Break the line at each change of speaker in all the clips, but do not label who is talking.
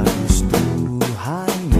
harus Tuhan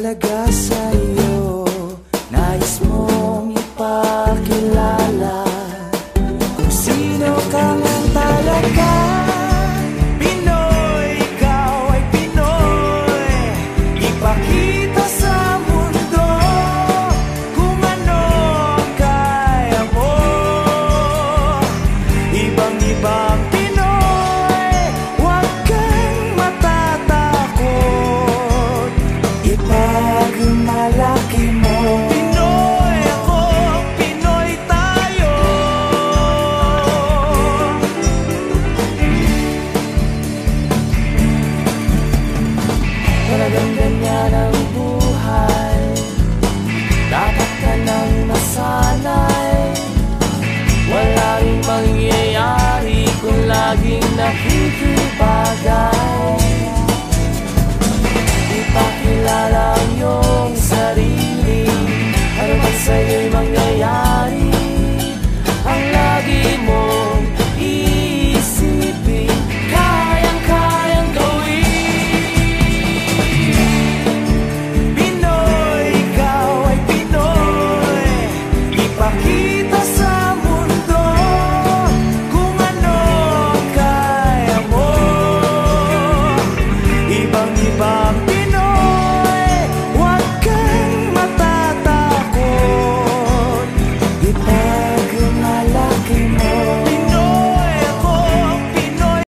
ng halaga sa iyo Nais mong hidup bagai